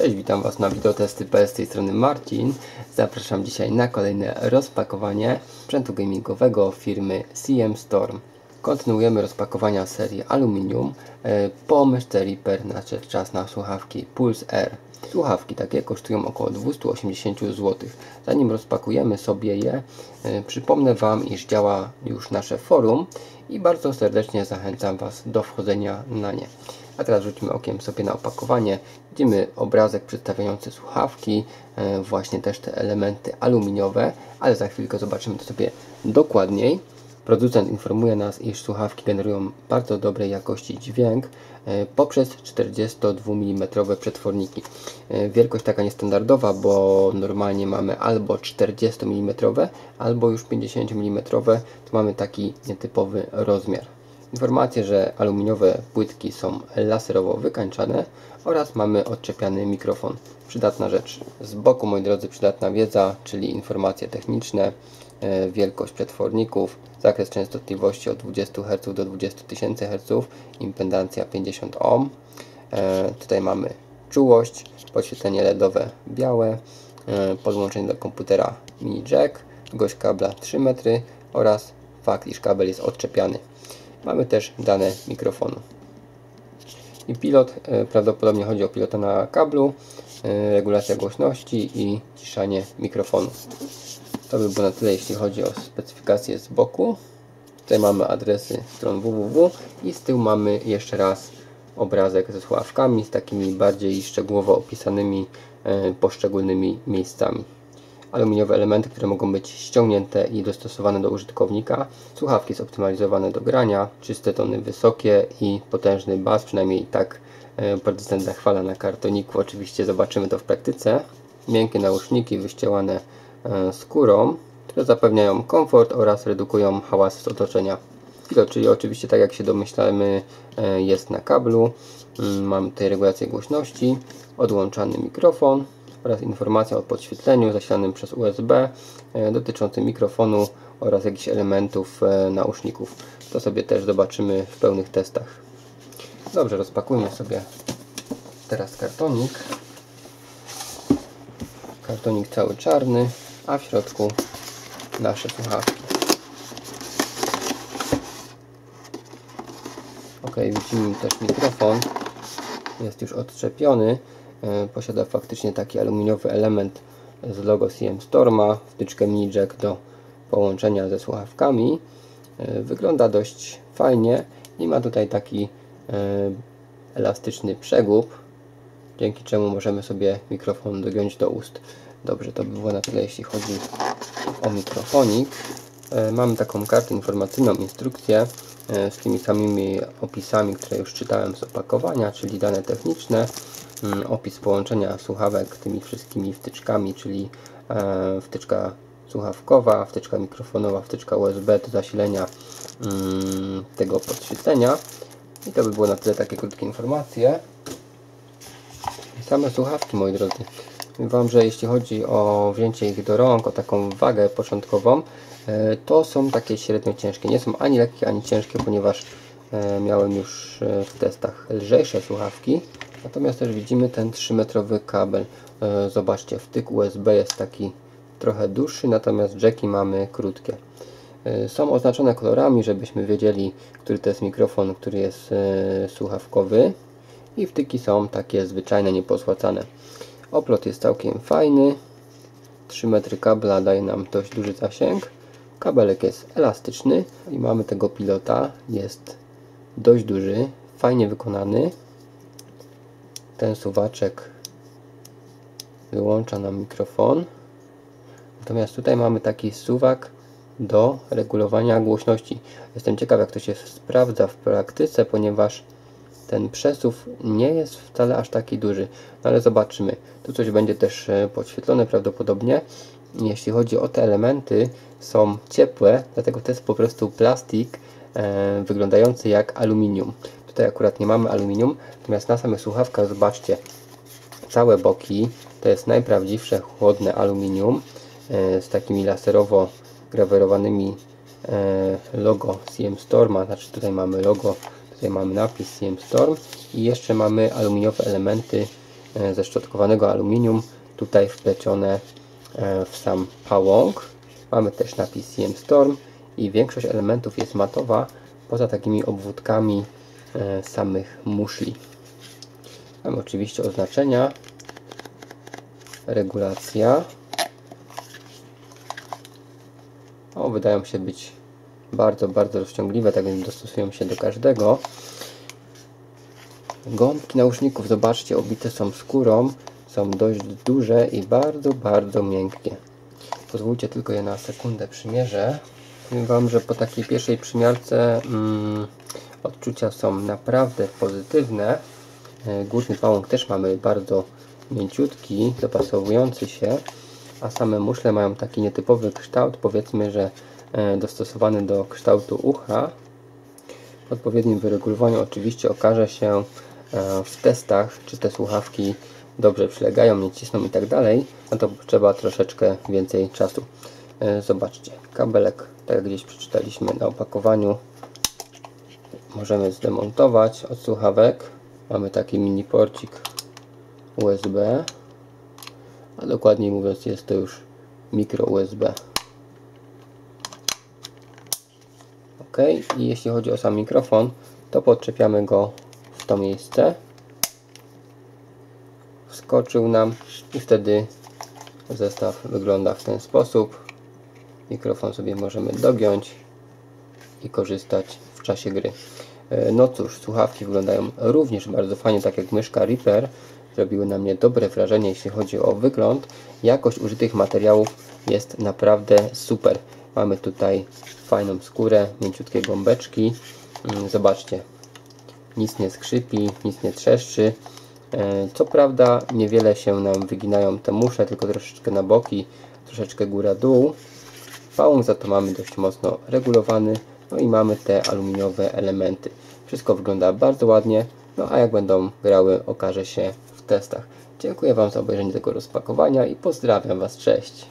Cześć, witam Was na wideotesty.pl z tej strony Marcin. Zapraszam dzisiaj na kolejne rozpakowanie sprzętu gamingowego firmy CM Storm. Kontynuujemy rozpakowania serii Aluminium e, po myszce Reaper nadszedł czas na słuchawki Pulse R. Słuchawki takie kosztują około 280 zł. Zanim rozpakujemy sobie je, e, przypomnę Wam, iż działa już nasze forum i bardzo serdecznie zachęcam Was do wchodzenia na nie. A teraz rzucimy okiem sobie na opakowanie. Widzimy obrazek przedstawiający słuchawki, e, właśnie też te elementy aluminiowe, ale za chwilkę zobaczymy to sobie dokładniej. Producent informuje nas, iż słuchawki generują bardzo dobrej jakości dźwięk e, poprzez 42 mm przetworniki. E, wielkość taka niestandardowa, bo normalnie mamy albo 40 mm, albo już 50 mm, to mamy taki nietypowy rozmiar. Informacje, że aluminiowe płytki są laserowo wykańczane oraz mamy odczepiany mikrofon. Przydatna rzecz. Z boku, moi drodzy, przydatna wiedza, czyli informacje techniczne, e, wielkość przetworników, zakres częstotliwości od 20 Hz do 20 000 Hz, impedancja 50 ohm. E, tutaj mamy czułość, podświetlenie LEDowe białe, e, podłączenie do komputera mini jack, długość kabla 3 metry oraz fakt, iż kabel jest odczepiany. Mamy też dane mikrofonu. I pilot, e, prawdopodobnie chodzi o pilota na kablu, e, regulacja głośności i ciszanie mikrofonu. To by było na tyle, jeśli chodzi o specyfikację z boku. Tutaj mamy adresy stron www i z tyłu mamy jeszcze raz obrazek ze słuchawkami z takimi bardziej szczegółowo opisanymi e, poszczególnymi miejscami aluminiowe elementy, które mogą być ściągnięte i dostosowane do użytkownika. Słuchawki zoptymalizowane do grania, czyste tony wysokie i potężny bas, przynajmniej tak e, producent zachwala na kartoniku. Oczywiście zobaczymy to w praktyce. Miękkie nauszniki wyścielane e, skórą, które zapewniają komfort oraz redukują hałas z otoczenia. Pilot, czyli oczywiście tak jak się domyślamy e, jest na kablu. Mm, mamy tutaj regulację głośności, odłączany mikrofon, oraz informacja o podświetleniu zasilanym przez USB e, dotyczącym mikrofonu oraz jakichś elementów e, nauszników. To sobie też zobaczymy w pełnych testach. Dobrze, rozpakujmy sobie teraz kartonik. Kartonik cały czarny, a w środku nasze słuchawki. Ok, widzimy też mikrofon. Jest już odczepiony. E, posiada faktycznie taki aluminiowy element z logo CM Storma, wtyczkę mini jack do połączenia ze słuchawkami. E, wygląda dość fajnie i ma tutaj taki e, elastyczny przegub, dzięki czemu możemy sobie mikrofon dogiąć do ust. Dobrze, to by było na tyle, jeśli chodzi o mikrofonik. Mamy taką kartę informacyjną, instrukcję z tymi samymi opisami, które już czytałem z opakowania, czyli dane techniczne, opis połączenia słuchawek tymi wszystkimi wtyczkami, czyli e, wtyczka słuchawkowa, wtyczka mikrofonowa, wtyczka USB do zasilenia mm, tego podświetlenia. I to by było na tyle takie krótkie informacje. Same słuchawki, moi drodzy. Wam, że jeśli chodzi o wzięcie ich do rąk, o taką wagę początkową, e, to są takie średnio ciężkie. Nie są ani lekkie, ani ciężkie, ponieważ e, miałem już w testach lżejsze słuchawki. Natomiast też widzimy ten 3-metrowy kabel. E, zobaczcie, wtyk USB jest taki trochę dłuższy, natomiast jacki mamy krótkie. E, są oznaczone kolorami, żebyśmy wiedzieli, który to jest mikrofon, który jest e, słuchawkowy. I wtyki są takie zwyczajne, niepozłacane. Oplot jest całkiem fajny. 3 metry kabla daje nam dość duży zasięg. Kabelek jest elastyczny i mamy tego pilota. Jest dość duży, fajnie wykonany ten suwaczek wyłącza nam mikrofon. Natomiast tutaj mamy taki suwak do regulowania głośności. Jestem ciekaw jak to się sprawdza w praktyce, ponieważ ten przesuw nie jest wcale aż taki duży. No ale zobaczymy. Tu coś będzie też e, podświetlone prawdopodobnie. Jeśli chodzi o te elementy, są ciepłe, dlatego to jest po prostu plastik e, wyglądający jak aluminium. Tutaj akurat nie mamy aluminium, natomiast na samych słuchawkach zobaczcie, całe boki to jest najprawdziwsze chłodne aluminium e, z takimi laserowo grawerowanymi e, logo CM Storma, znaczy tutaj mamy logo, tutaj mamy napis CM Storm i jeszcze mamy aluminiowe elementy e, ze szczotkowanego aluminium, tutaj wplecione w sam pałąk. Mamy też napis CM Storm i większość elementów jest matowa, poza takimi obwódkami samych muszli. Mamy oczywiście oznaczenia, regulacja. O, wydają się być bardzo, bardzo rozciągliwe, tak więc dostosują się do każdego. Gąbki nauszników, zobaczcie, obite są skórą, są dość duże i bardzo, bardzo miękkie. Pozwólcie tylko je na sekundę przymierzę. Powiem Wam, że po takiej pierwszej przymiarce mm, odczucia są naprawdę pozytywne. E, górny pałąk też mamy bardzo mięciutki, dopasowujący się, a same muszle mają taki nietypowy kształt, powiedzmy, że e, dostosowany do kształtu ucha. W odpowiednim wyregulowaniu oczywiście okaże się e, w testach, czy te słuchawki dobrze przylegają, nie cisną i tak dalej, no to trzeba troszeczkę więcej czasu. Zobaczcie, kabelek, tak jak gdzieś przeczytaliśmy na opakowaniu, możemy zdemontować od słuchawek. Mamy taki mini porcik USB, a dokładniej mówiąc jest to już mikro USB. OK, i jeśli chodzi o sam mikrofon, to podczepiamy go w to miejsce. Wskoczył nam i wtedy zestaw wygląda w ten sposób. Mikrofon sobie możemy dogiąć i korzystać w czasie gry. E, no cóż, słuchawki wyglądają również bardzo fajnie, tak jak myszka Reaper. Zrobiły na mnie dobre wrażenie, jeśli chodzi o wygląd. Jakość użytych materiałów jest naprawdę super. Mamy tutaj fajną skórę, mięciutkie gąbeczki. Mm, zobaczcie, nic nie skrzypi, nic nie trzeszczy. E, co prawda niewiele się nam wyginają te musze, tylko troszeczkę na boki, troszeczkę góra-dół. Pałąk za to mamy dość mocno regulowany, no i mamy te aluminiowe elementy. Wszystko wygląda bardzo ładnie, no a jak będą grały okaże się w testach. Dziękuję Wam za obejrzenie tego rozpakowania i pozdrawiam Was, cześć!